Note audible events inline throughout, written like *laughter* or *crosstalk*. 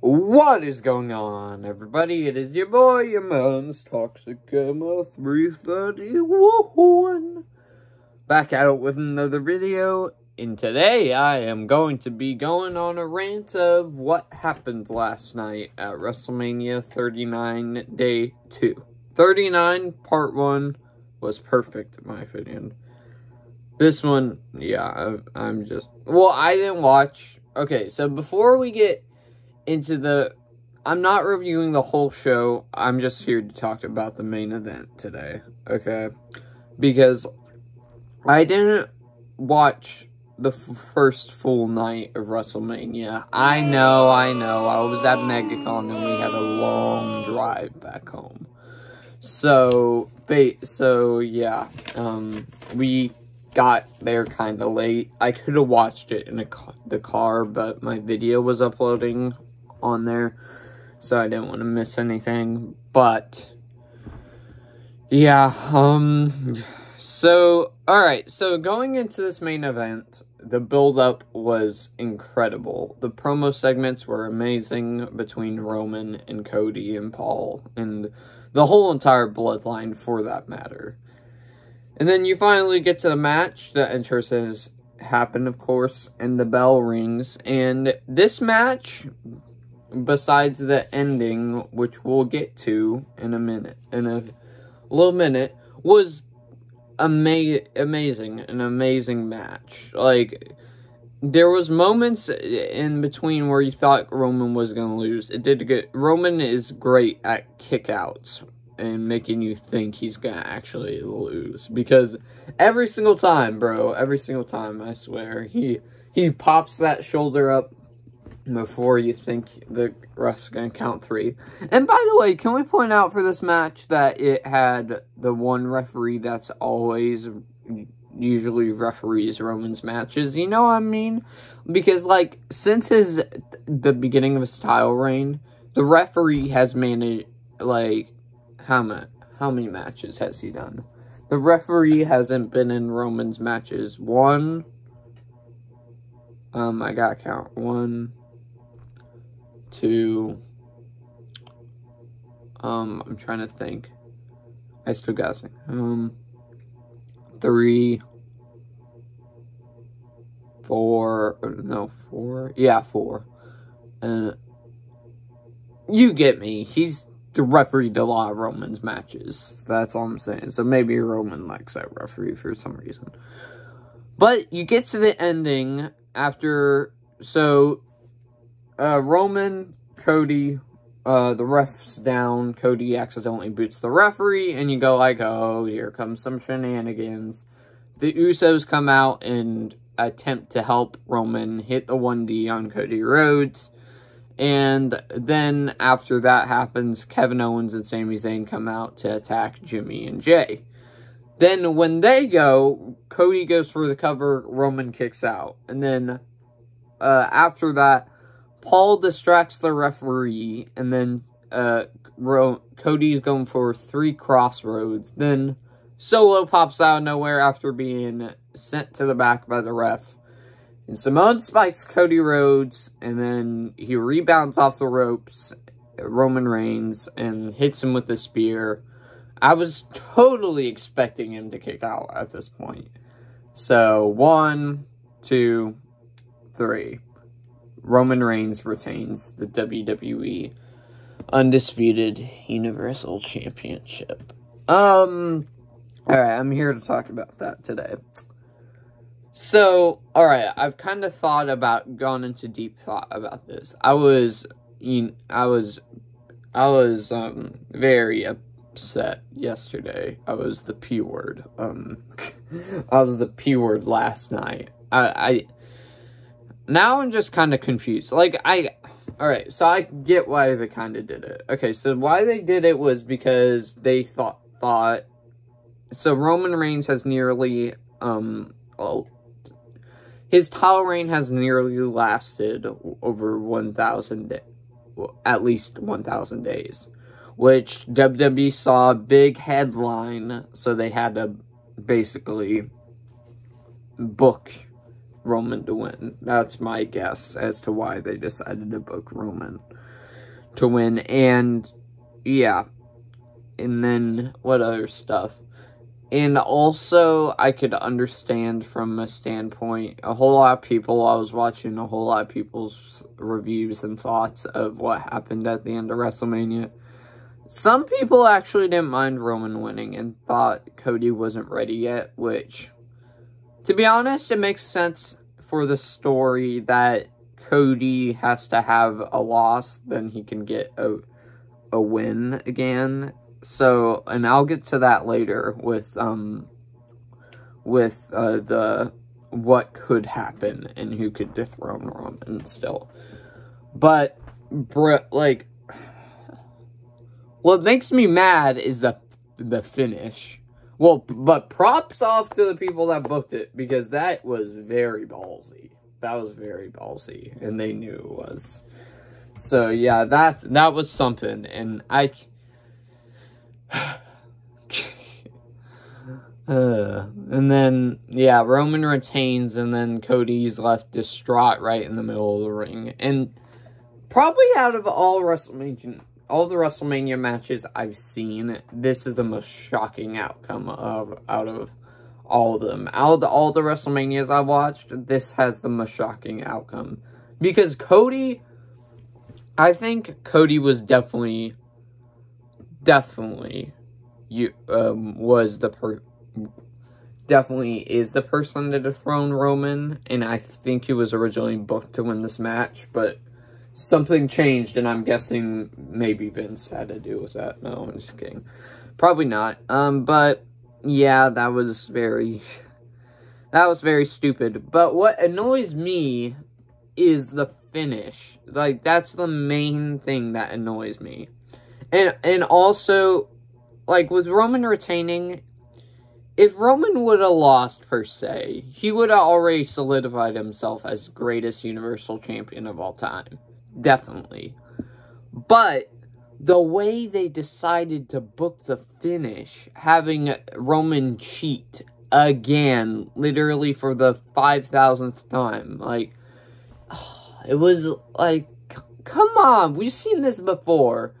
What is going on, everybody? It is your boy, your man's Toxic Gamer 331. Back out with another video, and today I am going to be going on a rant of what happened last night at WrestleMania 39 Day 2. 39 Part 1 was perfect, in my opinion. This one, yeah, I'm just... Well, I didn't watch... Okay, so before we get into the... I'm not reviewing the whole show. I'm just here to talk about the main event today, okay? Because I didn't watch the first full night of WrestleMania. I know, I know. I was at MegaCon and we had a long drive back home. So, so yeah, um, we got there kind of late. I could have watched it in ca the car, but my video was uploading on there, so I didn't want to miss anything. But yeah, um, so all right, so going into this main event, the build up was incredible. The promo segments were amazing between Roman and Cody and Paul and the whole entire bloodline for that matter. And then you finally get to the match. The entrances happen, of course, and the bell rings. And this match besides the ending, which we'll get to in a minute, in a little minute, was ama amazing, an amazing match. Like, there was moments in between where you thought Roman was going to lose. It did get, Roman is great at kickouts and making you think he's going to actually lose. Because every single time, bro, every single time, I swear, he, he pops that shoulder up before you think the ref's going to count three. And by the way, can we point out for this match that it had the one referee that's always usually referees Roman's matches, you know what I mean? Because, like, since his, the beginning of his title reign, the referee has managed, like, how many, how many matches has he done? The referee hasn't been in Roman's matches. One, um, I gotta count. One, two, um, I'm trying to think. I still to. Um, three, four, no, four, yeah, four. And you get me. He's the referee to a lot of Roman's matches. That's all I'm saying. So maybe Roman likes that referee for some reason. But you get to the ending after, so uh, Roman, Cody, uh, the ref's down. Cody accidentally boots the referee, and you go like, oh, here comes some shenanigans. The Usos come out and attempt to help Roman hit the 1D on Cody Rhodes. And then after that happens, Kevin Owens and Sami Zayn come out to attack Jimmy and Jey. Then when they go, Cody goes for the cover, Roman kicks out. And then uh, after that, Paul distracts the referee, and then uh, Ro Cody's going for three Cross Rhodes. Then Solo pops out of nowhere after being sent to the back by the ref. And Samoan spikes Cody Rhodes, and then he rebounds off the ropes, Roman Reigns, and hits him with the spear. I was totally expecting him to kick out at this point. So, one, two, three. Roman Reigns retains the WWE Undisputed Universal Championship. Um, alright, I'm here to talk about that today. So, alright, I've kind of thought about, gone into deep thought about this. I was, you know, I was, I was, um, very upset yesterday. I was the P word. Um, *laughs* I was the P word last night. I, I, now I'm just kind of confused. Like, I... Alright, so I get why they kind of did it. Okay, so why they did it was because they thought... thought so Roman Reigns has nearly... Um... Oh, his title reign has nearly lasted over 1,000... At least 1,000 days. Which WWE saw a big headline, so they had to basically book Roman to win. That's my guess as to why they decided to book Roman to win. And yeah. And then what other stuff? And also, I could understand from a standpoint, a whole lot of people, I was watching a whole lot of people's reviews and thoughts of what happened at the end of WrestleMania. Some people actually didn't mind Roman winning and thought Cody wasn't ready yet, which, to be honest, it makes sense for the story that Cody has to have a loss, then he can get a, a win again so, and I'll get to that later with, um, with, uh, the, what could happen and who could dethrone Roman still. But, Brett, like, *sighs* what makes me mad is the, the finish. Well, but props off to the people that booked it, because that was very ballsy. That was very ballsy, and they knew it was. So, yeah, that, that was something, and I *sighs* uh, and then, yeah, Roman retains, and then Cody's left distraught right in the middle of the ring. And probably out of all WrestleMania, all the WrestleMania matches I've seen, this is the most shocking outcome of out of all of them. Out of the, all the WrestleManias I watched, this has the most shocking outcome. Because Cody, I think Cody was definitely definitely you um was the per definitely is the person to dethrone Roman, and I think he was originally booked to win this match, but something changed, and I'm guessing maybe Vince had to do with that. No, I'm just kidding. Probably not. Um, but yeah, that was very, that was very stupid. But what annoys me is the finish. Like, that's the main thing that annoys me. And and also, like with Roman retaining, if Roman would have lost per se, he would have already solidified himself as greatest Universal Champion of all time. Definitely. But the way they decided to book the finish, having Roman cheat again, literally for the 5,000th time, like, *sighs* it was like, come on, we've seen this before.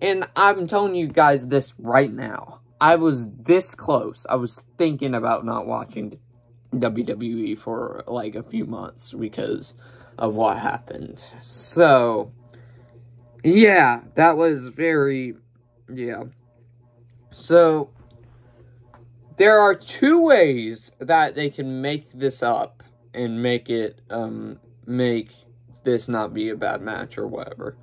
And I'm telling you guys this right now. I was this close. I was thinking about not watching WWE for like a few months because of what happened. So, yeah, that was very, yeah. So, there are two ways that they can make this up and make it, um, make this not be a bad match or whatever.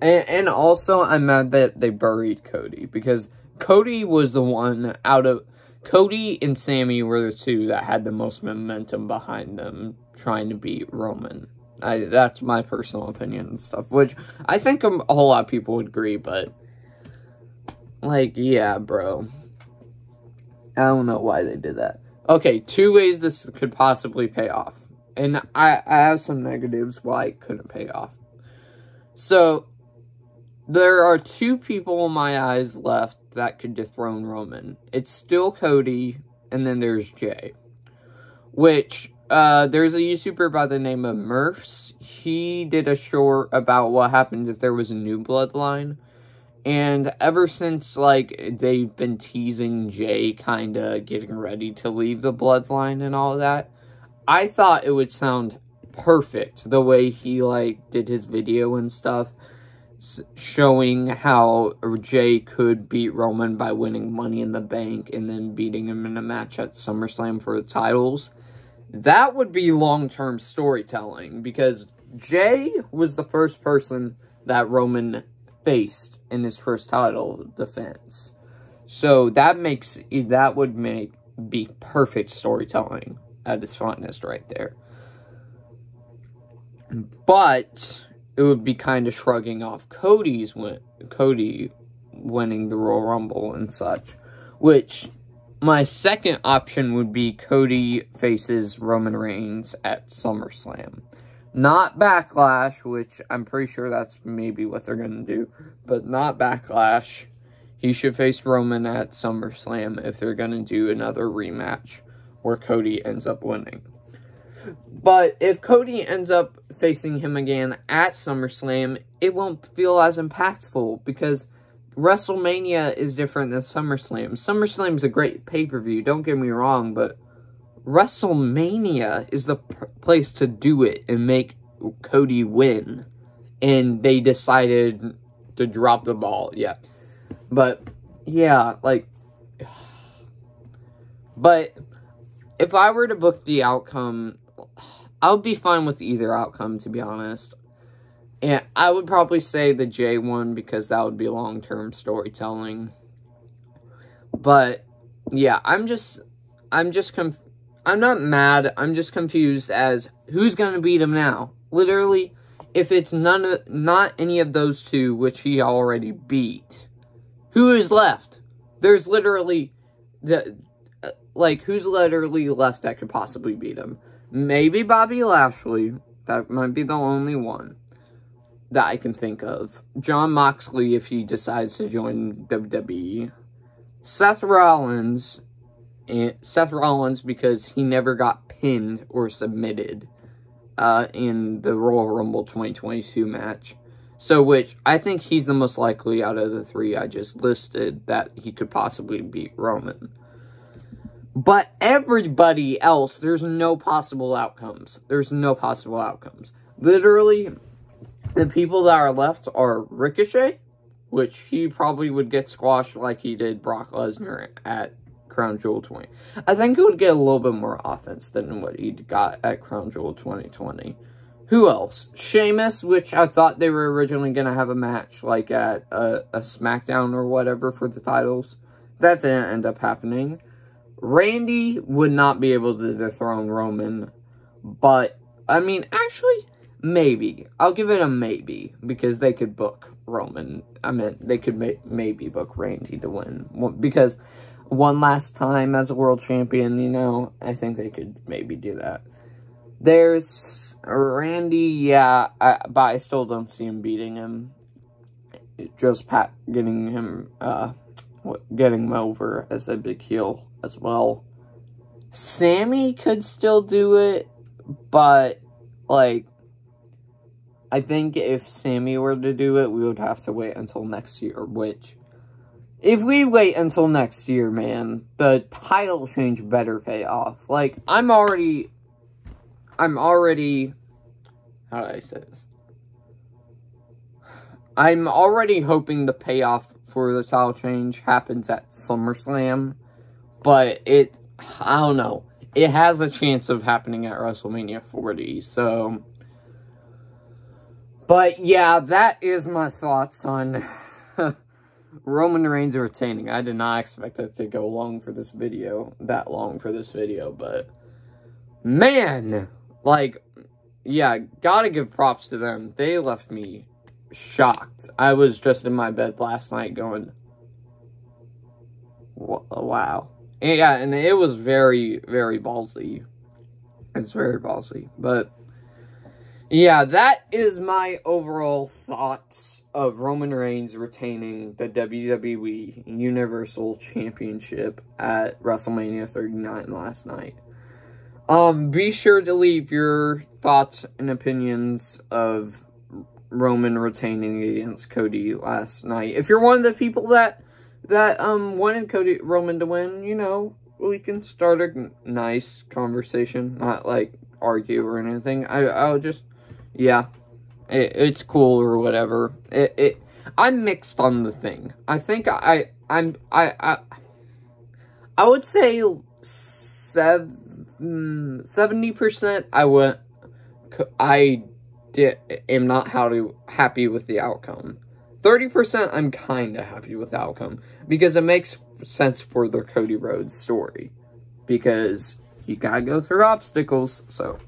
And, and also, I'm mad that they buried Cody because Cody was the one out of Cody and Sami were the two that had the most momentum behind them trying to beat Roman. I, that's my personal opinion and stuff, which I think a, whole lot of people would agree, but like, yeah, bro. I don't know why they did that. Okay, two ways this could possibly pay off. And I, I have some negatives why it couldn't pay off. So, there are two people in my eyes left that could dethrone Roman. It's still Cody, and then there's Jey. Which, uh, there's a YouTuber by the name of Murphs. He did a short about what happens if there was a new bloodline. And ever since, like, they've been teasing Jey kind of getting ready to leave the bloodline and all that, I thought it would sound perfect the way he, like, did his video and stuff showing how Jey could beat Roman by winning Money in the Bank and then beating him in a match at SummerSlam for the titles. That would be long-term storytelling because Jey was the first person that Roman faced in his first title defense. So that makes that would make be perfect storytelling at its finest right there. But it would be kind of shrugging off Cody's win, Cody winning the Royal Rumble and such. Which, my second option would be Cody faces Roman Reigns at SummerSlam. Not Backlash, which I'm pretty sure that's maybe what they're going to do, but not Backlash. He should face Roman at SummerSlam if they're going to do another rematch where Cody ends up winning. But if Cody ends up facing him again at SummerSlam, it won't feel as impactful because WrestleMania is different than SummerSlam. SummerSlam's a great pay-per-view, don't get me wrong, but WrestleMania is the place to do it and make Cody win. And they decided to drop the ball, yeah. But, yeah, like... *sighs* But, if I were to book the outcome, I would be fine with either outcome, to be honest. And I would probably say the Jey one because that would be long-term storytelling. But, yeah, I'm just, I'm just, conf I'm not mad, I'm just confused as who's going to beat him now. Literally, if it's none of, not any of those two, which he already beat, who is left? There's literally, the, uh, like, who's literally left that could possibly beat him? Maybe Bobby Lashley. That might be the only one that I can think of. Jon Moxley, if he decides to join WWE. Seth Rollins. And Seth Rollins because he never got pinned or submitted uh, in the Royal Rumble 2022 match. So, which I think he's the most likely out of the three I just listed that he could possibly beat Roman. But everybody else, there's no possible outcomes. There's no possible outcomes. Literally, the people that are left are Ricochet, which he probably would get squashed like he did Brock Lesnar at Crown Jewel 20. I think he would get a little bit more offense than what he got at Crown Jewel 2020. Who else? Sheamus, which I thought they were originally going to have a match like at a, a SmackDown or whatever for the titles. That didn't end up happening. Randy would not be able to dethrone Roman, but, I mean, actually, Maybe. I'll give it a maybe, because they could book Roman. I mean, they could may maybe book Randy to win. Because one last time as a world champion, you know, I think they could maybe do that. There's Randy, yeah, I, but I still don't see him beating him. Just Pat getting him, uh, getting him over as a big heel as well. Sami could still do it, but, like, I think if Sami were to do it, we would have to wait until next year, which... If we wait until next year, man, the title change better pay off. Like, I'm already... I'm already... How do I say this? I'm already hoping the payoff for the title change happens at SummerSlam. But it... I don't know. It has a chance of happening at WrestleMania 40, so... But yeah, that is my thoughts on *laughs* Roman Reigns retaining. I did not expect it to go long for this video, that long for this video, but man, like, yeah, gotta give props to them. They left me shocked. I was just in my bed last night going, wow. And yeah, and it was very, very ballsy. It's very ballsy, but yeah, that is my overall thoughts of Roman Reigns retaining the WWE Universal Championship at WrestleMania 39 last night. Um, be sure to leave your thoughts and opinions of Roman retaining against Cody last night. If you're one of the people that that um wanted Cody Roman to win, you know, we can start a nice conversation, not like argue or anything. I I'll just yeah, it, it's cool or whatever. It, it, I'm mixed on the thing. I think I, I'm, I, I, I would say mm, seven, 70% I went, I did, am not how to, happy with the outcome. 30% I'm kind of happy with the outcome because it makes sense for the Cody Rhodes story because you gotta go through obstacles, so,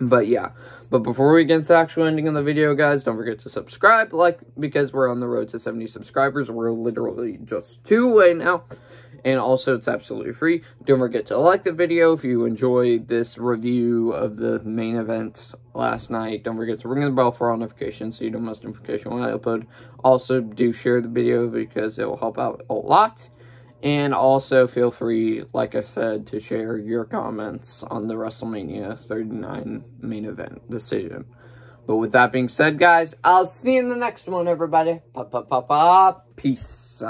but yeah. But before we get to the actual ending of the video, guys, don't forget to subscribe, like, because we're on the road to 70 subscribers. We're literally just two away now. And also, it's absolutely free. Don't forget to like the video if you enjoyed this review of the main event last night. Don't forget to ring the bell for all notifications so you don't miss notification when I upload. Also, do share the video because it will help out a lot. And also feel free, like I said, to share your comments on the WrestleMania 39 main event decision. But with that being said, guys, I'll see you in the next one, everybody. Pa pa pa pa. Peace.